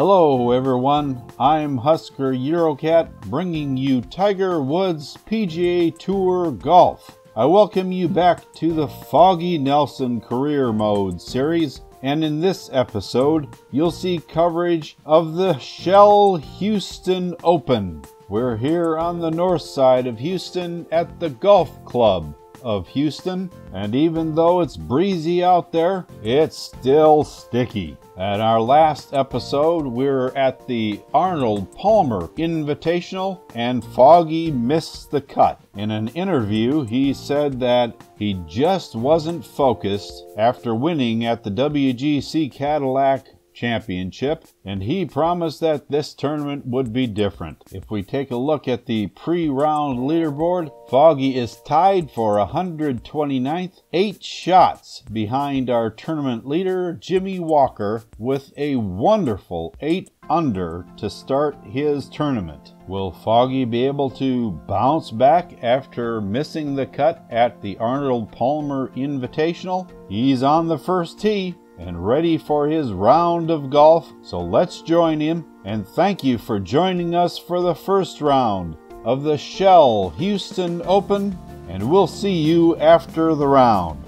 Hello, everyone. I'm Husker Eurocat, bringing you Tiger Woods PGA Tour Golf. I welcome you back to the Foggy Nelson Career Mode series, and in this episode, you'll see coverage of the Shell Houston Open. We're here on the north side of Houston at the Golf Club of Houston, and even though it's breezy out there, it's still sticky. At our last episode, we are at the Arnold Palmer Invitational, and Foggy missed the cut. In an interview, he said that he just wasn't focused after winning at the WGC Cadillac Championship, and he promised that this tournament would be different. If we take a look at the pre-round leaderboard, Foggy is tied for 129th, eight shots behind our tournament leader, Jimmy Walker, with a wonderful eight under to start his tournament. Will Foggy be able to bounce back after missing the cut at the Arnold Palmer Invitational? He's on the first tee and ready for his round of golf, so let's join him and thank you for joining us for the first round of the Shell Houston Open, and we'll see you after the round.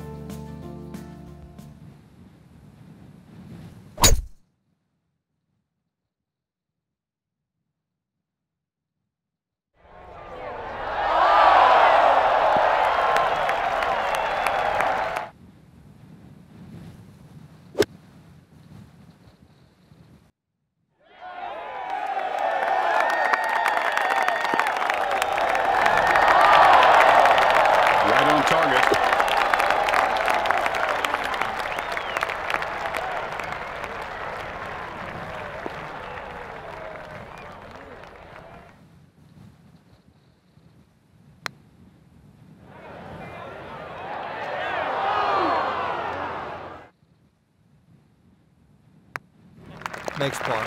Right on target. Makes par.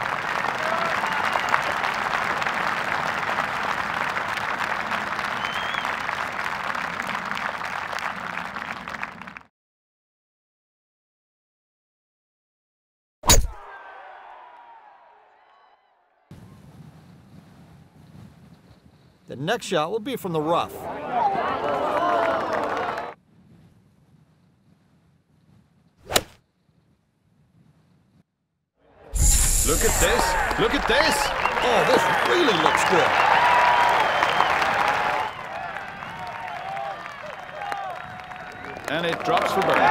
The next shot will be from the rough. Look at this. Look at this. Oh, this really looks good. And it drops for birdie.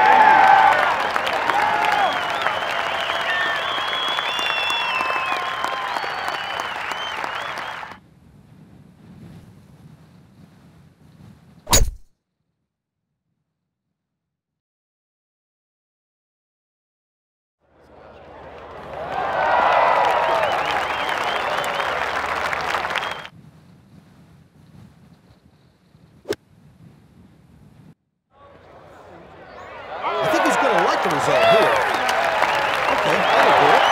I think he's going to like the result here. Okay, that'll do it.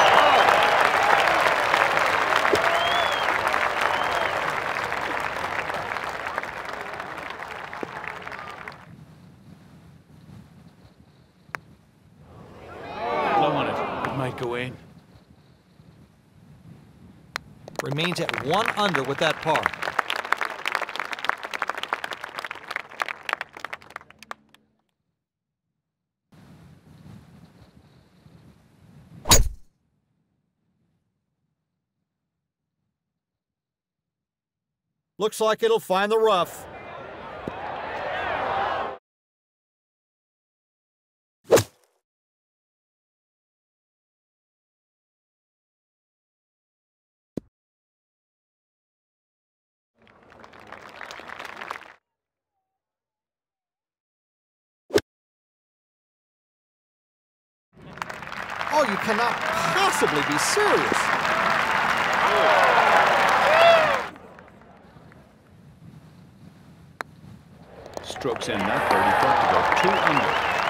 Low on it. It might. Remains at one under with that par. Looks like it'll find the rough. Oh, you cannot possibly be serious. Strokes in that birdie. Got to go two under.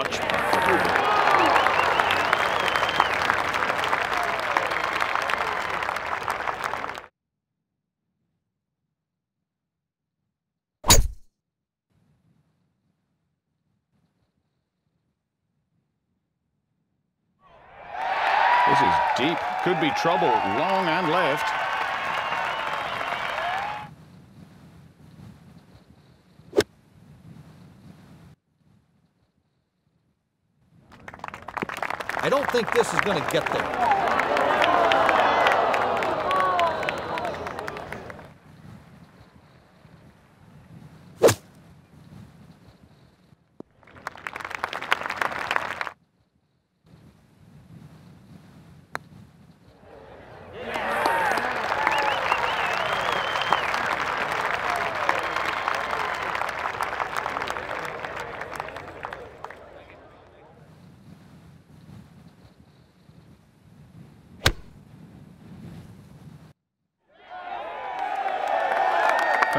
much This is deep, could be trouble, long and left. I don't think this is going to get there.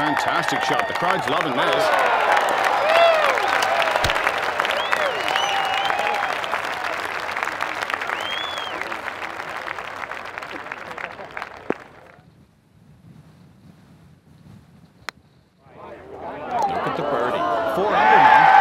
Fantastic shot. The crowd's loving this. Look at the birdie. Four under now.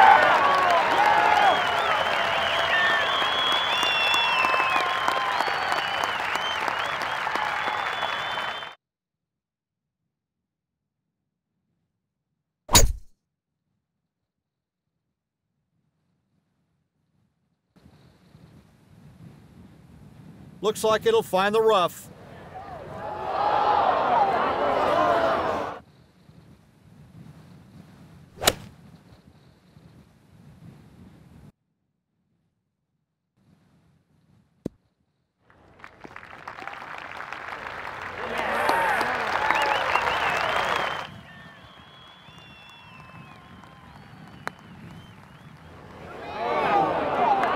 Looks like it'll find the rough.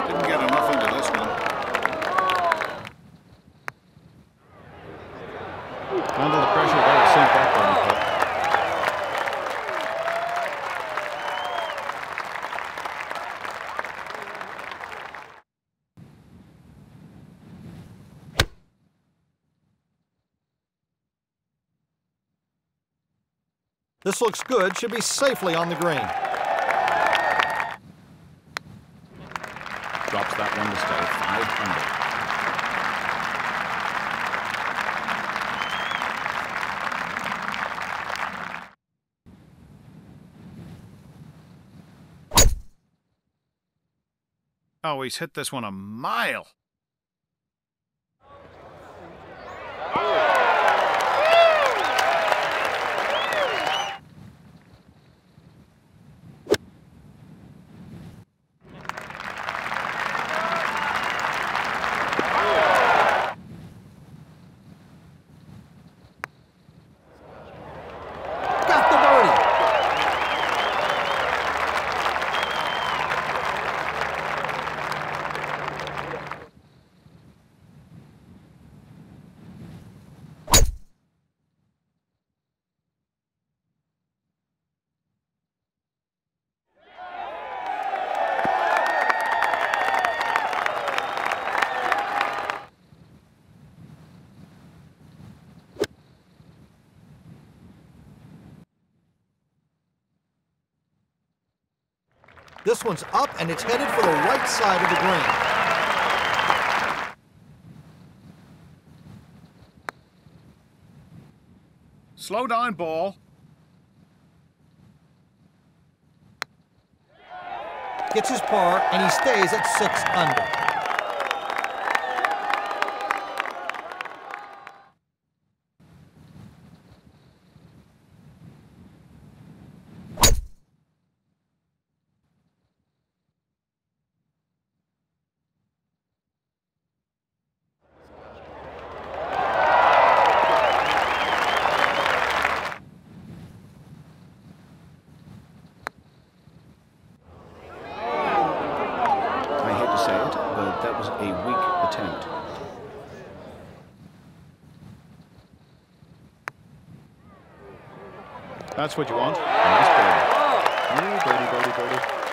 Didn't get enough into this one. Under the pressure, that'll sink that one. but This looks good. Should be safely on the green. Drops that one to stay. Five under. Oh, he's hit this one a mile. This one's up and it's headed for the right side of the green. Slow down, ball. Gets his par and he stays at six under. I hate to say it, but that was a weak attempt. That's what you want. Nice birdie. Ooh, birdie, birdie, birdie.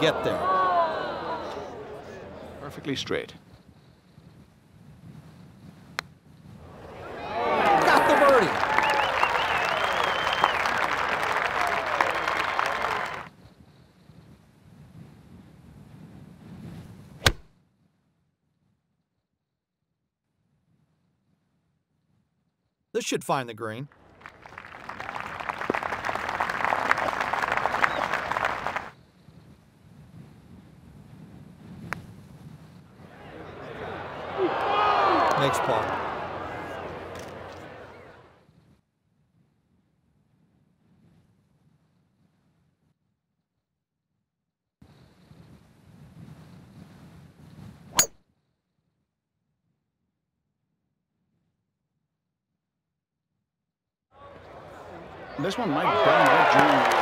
Get there. Perfectly straight. Got the birdie. This should find the green. Makes par. This one might during the entry.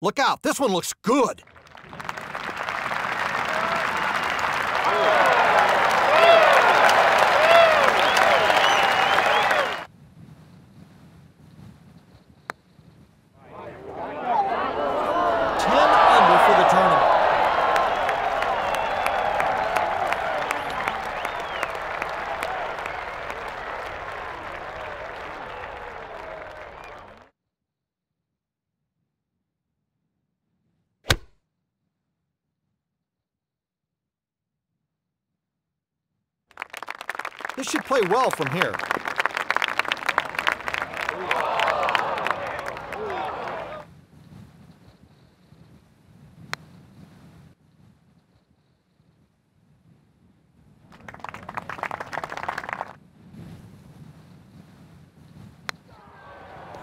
Look out, this one looks good. Ten under for the tournament. This should play well from here.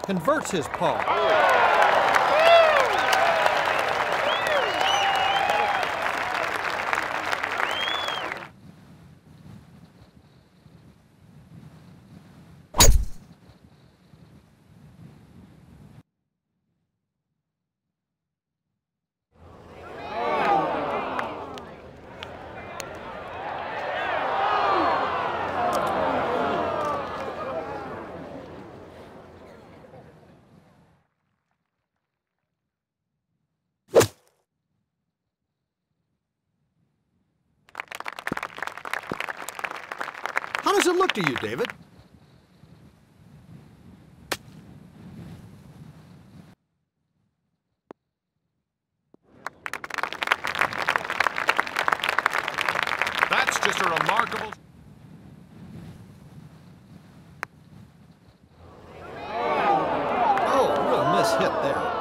Converts his par. How does it look to you, David? That's just a remarkable. Oh, real miss hit there.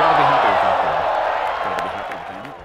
Gotta be happy with that ball. Gotta be happy with that.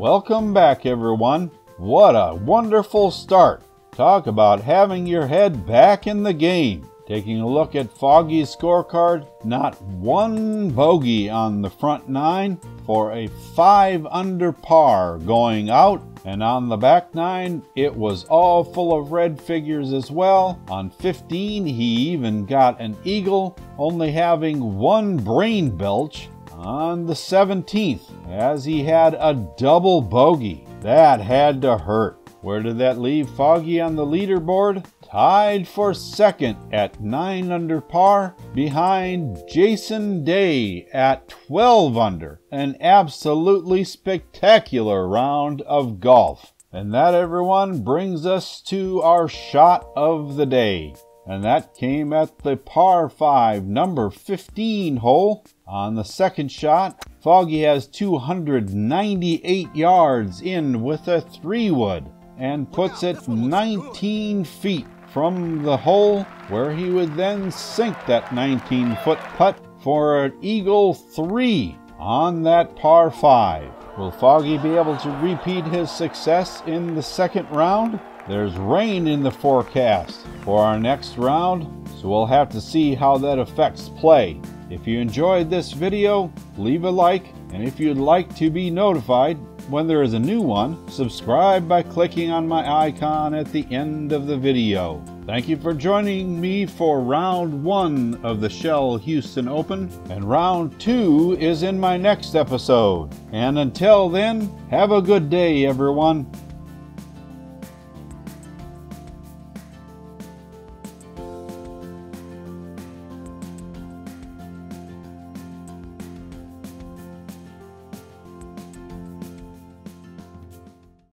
Welcome back, everyone. What a wonderful start. Talk about having your head back in the game. Taking a look at Foggy's scorecard, not one bogey on the front nine for a 5 under par going out. And on the back nine, it was all full of red figures as well. On 15, he even got an eagle, only having one brain belch on the 17th, as he had a double bogey. That had to hurt. Where did that leave Foggy on the leaderboard? Tied for second at 9 under par, behind Jason Day at 12 under. An absolutely spectacular round of golf. And that, everyone, brings us to our shot of the day. And that came at the par 5, number 15 hole. On the second shot, Foggy has 298 yards in with a three wood and puts it 19 feet from the hole where he would then sink that 19 foot putt for an eagle three on that par five. Will Foggy be able to repeat his success in the second round? There's rain in the forecast for our next round, so we'll have to see how that affects play. If you enjoyed this video, leave a like, and if you'd like to be notified when there is a new one, subscribe by clicking on my icon at the end of the video. Thank you for joining me for round one of the Shell Houston Open, and round two is in my next episode. And until then, have a good day, everyone.